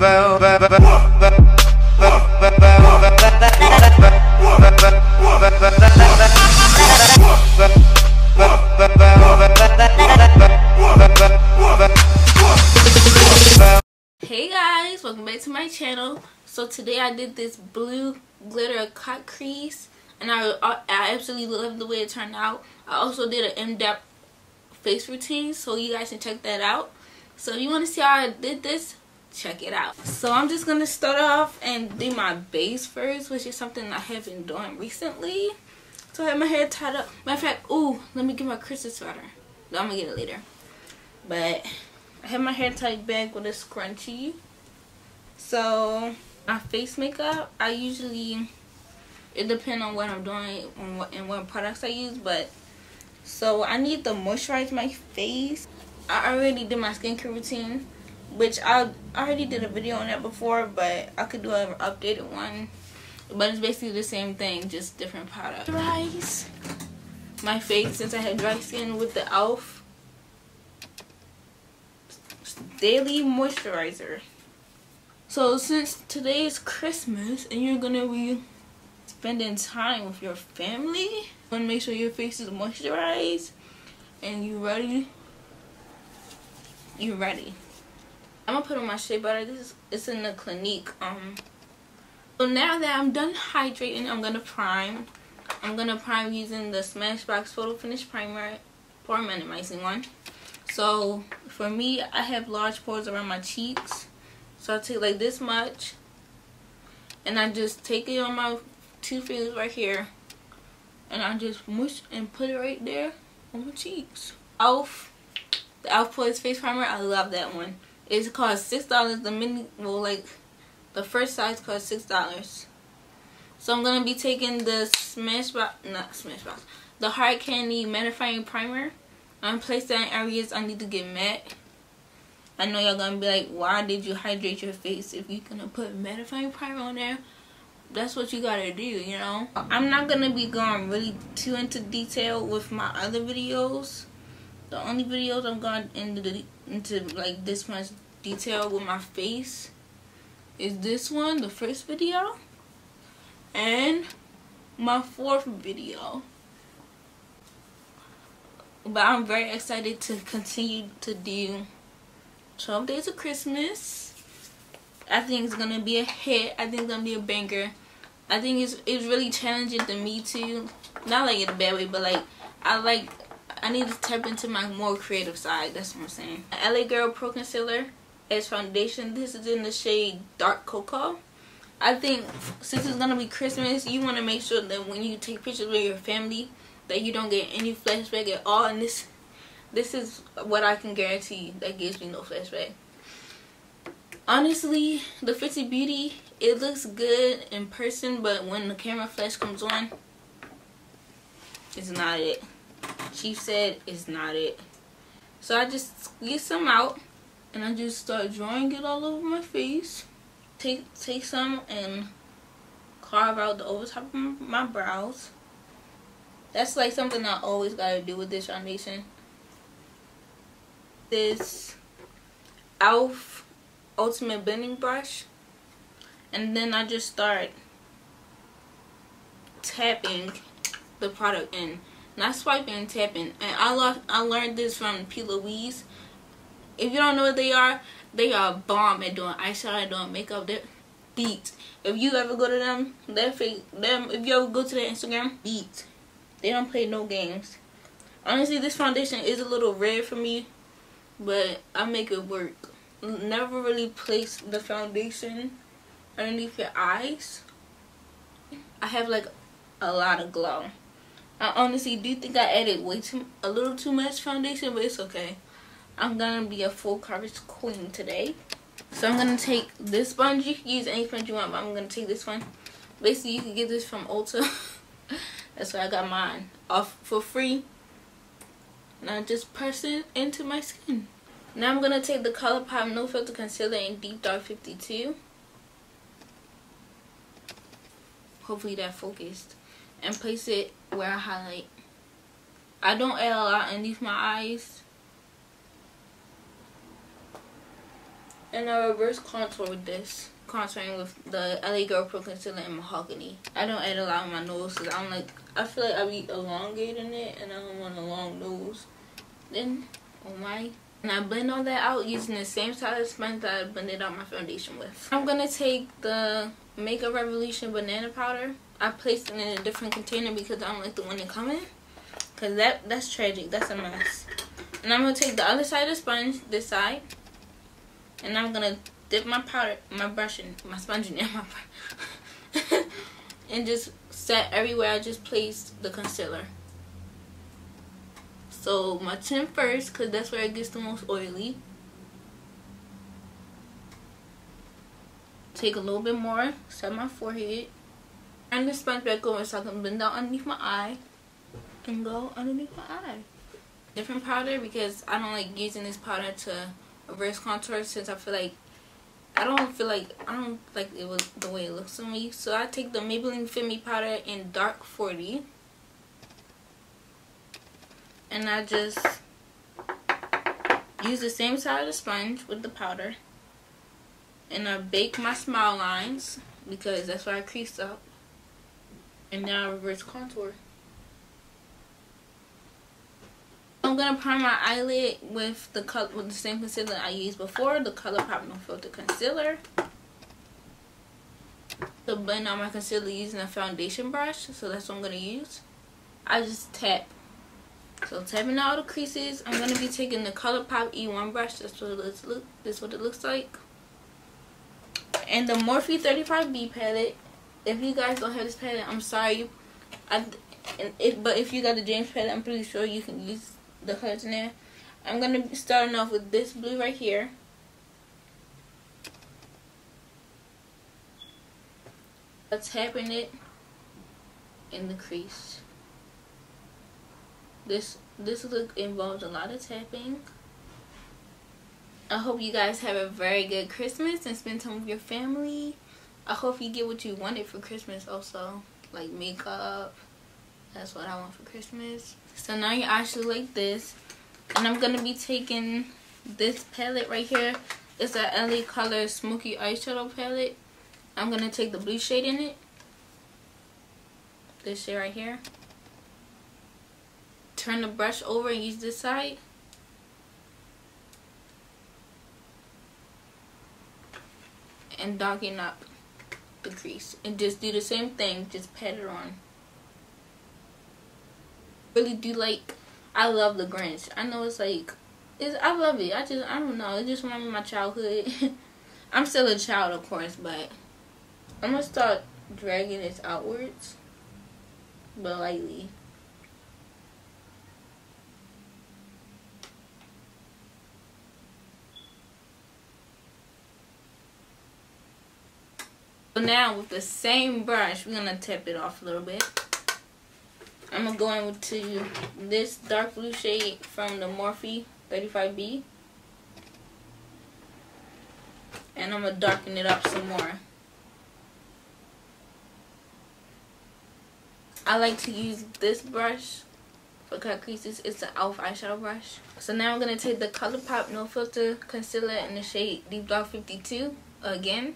Hey guys, welcome back to my channel. So today I did this blue glitter cut crease and I, I absolutely love the way it turned out. I also did an in-depth face routine so you guys can check that out. So if you want to see how I did this, check it out. So I'm just to start off and do my base first which is something I have been doing recently. So I have my hair tied up. Matter of fact, ooh, let me get my Christmas sweater. no, I'm to get it later. But I have my hair tied back with a scrunchie. So my face makeup, I usually, it depends on what I'm doing and what, and what products I use. But so I need to moisturize my face. I already did my skincare routine, which I already did a video on that before, but I could do an updated one. But it's basically the same thing, just different products. Moisturize my face since I have dry skin with the e.l.f daily moisturizer. So since today is Christmas and you're gonna be spending time with your family, you wanna make sure your face is moisturized and you ready. You ready. I'm gonna put on my shea butter. This is it's in the Clinique. Um so now that I'm done hydrating, I'm gonna prime. I'm gonna prime using the Smashbox Photo Finish Primer Pore Minimizing one. So for me, I have large pores around my cheeks. So I take like this much. And I just take it on my two fingers right here. And I just mush and put it right there on my cheeks. Elf. The Elf Poreless Face Primer. I love that one. It's cost $6. The mini, well like, the first size costs $6. So I'm to be taking the Smashbox, not Smashbox, the Hard Candy Mattifying Primer. I'm placing areas I need to get matte. I know y'all gonna be like, why did you hydrate your face if you're gonna put mattifying primer on there? That's what you gotta do, you know? I'm not gonna be going really too into detail with my other videos. The only videos I'm going into, into like this much detail with my face is this one, the first video, and my fourth video but I'm very excited to continue to do 12 days of Christmas. I think it's gonna be a hit. I think it's gonna be a banger. I think it's it's really challenging to me too. Not like in a bad way, but like I like I need to tap into my more creative side. That's what I'm saying. LA Girl Pro Concealer as foundation. This is in the shade Dark Cocoa. I think since it's gonna be Christmas, you want to make sure that when you take pictures with your family, that you don't get any flashback at all. And this this is what I can guarantee that gives me no flashback. Honestly the Fenty Beauty it looks good in person but when the camera flash comes on it's not it. She said it's not it. So I just get some out and I just start drawing it all over my face take take some and carve out the over top of my brows that's like something I always gotta do with this foundation. This e.l.f. Ultimate Blending Brush. And then I just start tapping the product in. Not swiping, and tapping. And I, lo I learned this from P. Louise. If you don't know what they are, they are bomb at doing eyeshadow, doing makeup. They're. If you ever go to them, their face, them, if you ever go to their Instagram, beat. They don't play no games. Honestly, this foundation is a little red for me, but I make it work. Never really place the foundation underneath your eyes. I have like a lot of glow. I honestly do think I added way too, a little too much foundation, but it's okay. I'm gonna be a full coverage queen today. So I'm gonna take this sponge. You can use any sponge you want, but I'm gonna take this one. Basically, you can get this from Ulta. That's why I got mine off for free. And I just press it into my skin. Now I'm to take the ColourPop No Filter Concealer in Deep Dark 52. Hopefully that focused. And place it where I highlight. I don't add a lot underneath my eyes. And I reverse contour with this. Contouring with the LA Girl Pro Concealer in Mahogany. I don't add a lot on my nose because I'm like, I feel like I be elongating it and I don't want a long nose. Then, oh my. And I blend all that out using the same of sponge that I blended out my foundation with. I'm going to take the Makeup Revolution Banana Powder. I placed it in a different container because I don't like the one it come in. Because that, that's tragic. That's a mess. And I'm going to take the other side of the sponge, this side. And I'm to dip my powder, my brush, in, my sponge in my and just set everywhere I just placed the concealer. So my chin first because that's where it gets the most oily. Take a little bit more, set my forehead. And the sponge back over so I can blend out underneath my eye and go underneath my eye. Different powder because I don't like using this powder to reverse contour since I feel like I don't feel like I don't like it was the way it looks on me. So I take the Maybelline Fit Me powder in dark 40 and I just use the same side of the sponge with the powder and I bake my smile lines because that's where I crease up and now I reverse contour. I'm gonna prime my eyelid with the color with the same concealer I used before, the ColourPop No Filter Concealer. To blend out my concealer using a foundation brush, so that's what I'm gonna use. I just tap so tapping out the creases, I'm gonna be taking the ColourPop E1 brush. That's what it looks look. This is what it looks like. And the Morphe 35B palette. If you guys don't have this palette, I'm sorry. I and if but if you got the James palette, I'm pretty sure you can use the in there. I'm gonna be starting off with this blue right here. I'm Tapping it in the crease. This this look involves a lot of tapping. I hope you guys have a very good Christmas and spend time with your family. I hope you get what you wanted for Christmas also. Like makeup. That's what I want for Christmas. So now eyes look like this. And I'm going to be taking this palette right here. It's a LA Color Smoky Eyeshadow palette. I'm going to take the blue shade in it. This shade right here turn the brush over and use this side. And darken up the crease. And just do the same thing, just pat it on. Really do like, I love the Grinch. I know it's like, it's, I love it. I just, I don't know, it just reminds me of my childhood. I'm still a child, of course, but I'm to start dragging this outwards, but lightly. So now with the same brush, we're going to tap it off a little bit. I'm going to this dark blue shade from the Morphe 35B. And I'm going to darken it up some more. I like to use this brush for cut creases. It's the e.l.f. eyeshadow brush. So now I'm going to take the ColourPop No Filter Concealer in the shade Deep Dark 52 again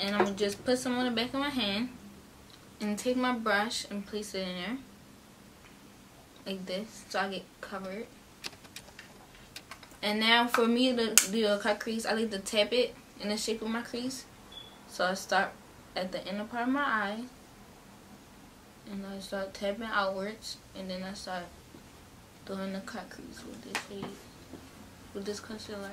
and I'm gonna just put some on the back of my hand and take my brush and place it in there like this so I get covered. And now for me to do a cut crease I like to tap it in the shape of my crease. So I start at the inner part of my eye and I start tapping outwards and then I start doing the cut crease with this with this concealer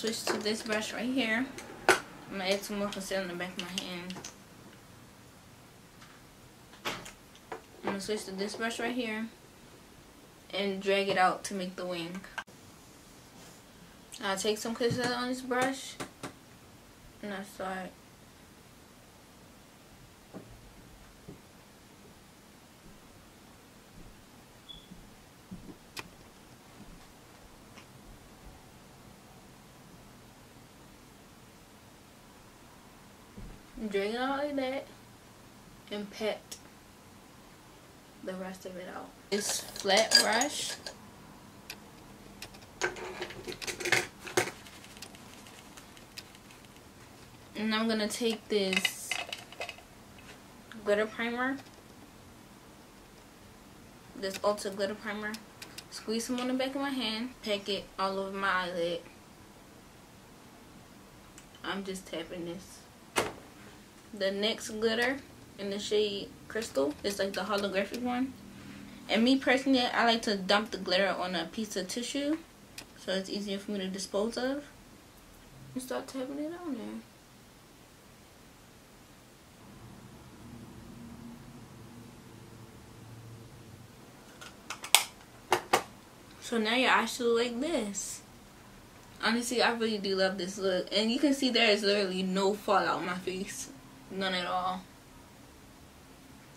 switch to this brush right here. I'm going to add some more concealer in the back of my hand. I'm going to switch to this brush right here and drag it out to make the wing. I'll take some concealer on this brush and I start Drag it out like that. And pat the rest of it out. This flat brush. And I'm going to take this glitter primer. This Ulta glitter primer. Squeeze some on the back of my hand. Pack it all over my eyelid. I'm just tapping this. The NYX glitter in the shade Crystal It's like the holographic one. And me personally, I like to dump the glitter on a piece of tissue so it's easier for me to dispose of. And start tapping it on there. So now your eyes should look like this. Honestly, I really do love this look. And you can see there is literally no fallout on my face. None at all.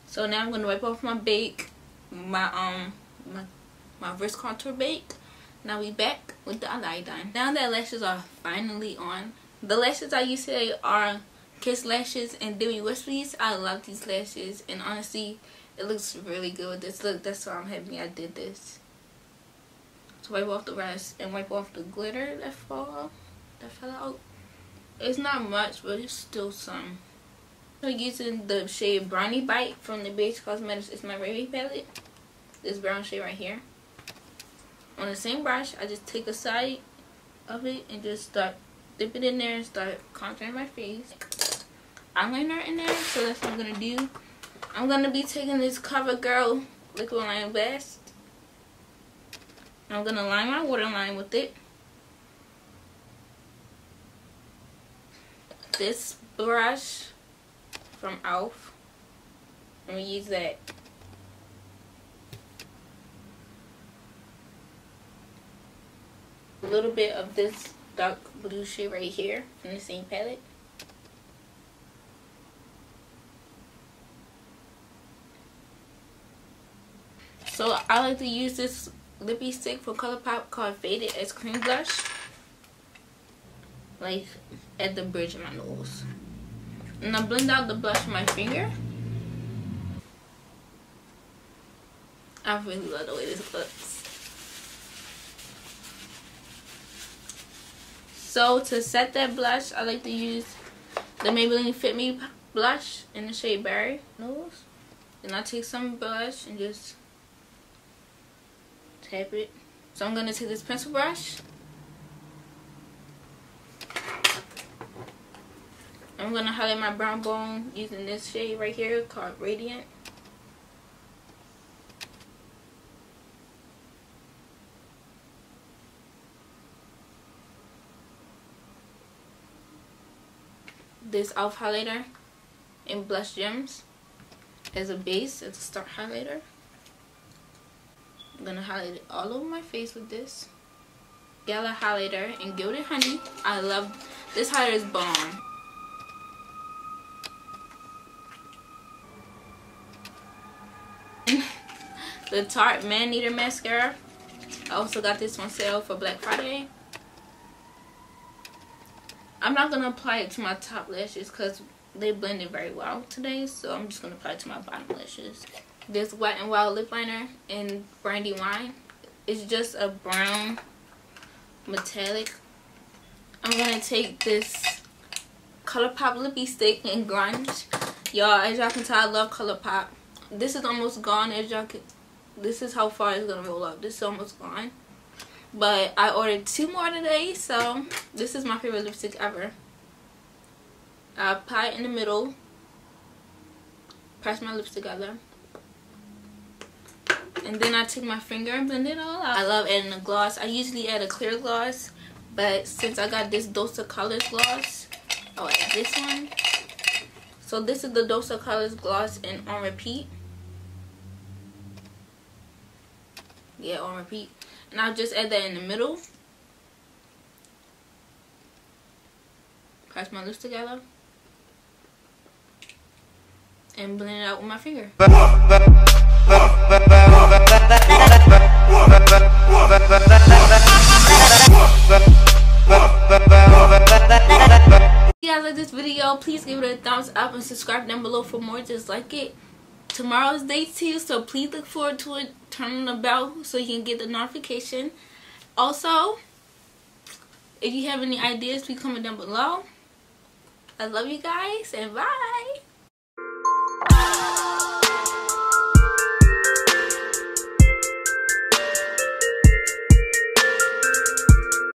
So now I'm going to wipe off my bake. My, um, my, my wrist contour bake. Now we back with the eye. Now that lashes are finally on. The lashes I used to are Kiss Lashes and Demi Wispies. I love these lashes. And honestly, it looks really good with this look. That's why I'm happy I did this So wipe off the rest and wipe off the glitter that fall that fell out. It's not much, but it's still some. I'm using the shade Brownie Bite from the BH Cosmetics. ItsMyRayeRaye palette. This brown shade right here. On the same brush, I just take a side of it and just start dip it in there and start contouring my face. Eyeliner in there, so that's what I'm gonna do. I'm gonna be taking this CoverGirl LiquiLine Blast I'm going to line my waterline with it. This brush from e.l.f. I'm going to use that. A little bit of this dark blue shade right here from the same palette. So I like to use this lippy stick for Colourpop called Faded as Cream Blush. Like at the bridge of my nose. And I blend out the blush with my finger. I really love the way this looks. So to set that blush, I like to use the Maybelline Fit Me blush in the shade Berry Nose. Then I take some blush and just tap it. So I'm going to take this pencil brush. I'm going to highlight my brown bone using this shade right here called Radiant. This e.l.f. highlighter in Blush Gems as a base, as a start highlighter. I'm gonna highlight it all over my face with this Gala highlighter in Gilded Honey. I love this highlighter is bomb. The Tarte Man Eater Mascara. I also got this on sale for Black Friday. I'm not going to apply it to my top lashes because they blended very well today. So I'm just going to apply it to my bottom lashes this Wet n Wild lip liner in Brandy Wine. It's just a brown metallic. I'm going to take this ColourPop lippy stick in Grunge. Y'all, as y'all can tell, I love ColourPop. This is almost gone. As y'all can, this is how far it's to roll up. This is almost gone. But I ordered two more today, so this is my favorite lipstick ever. I apply it in the middle. Press my lips together and then I take my finger and blend it all out. I love adding a gloss. I usually add a clear gloss, but since I got this Dose of Colors gloss, I'll add this one. So this is the Dose of Colors gloss and on repeat. Yeah, on repeat. And I'll just add that in the middle. Press my lips together. And blend it out with my finger. if you guys like this video, please give it a thumbs up and subscribe down below for more just like it tomorrow's day two, so please look forward to it. Turn on the bell so you can get the notification. Also, if you have any ideas, please comment down below. I love you guys and bye.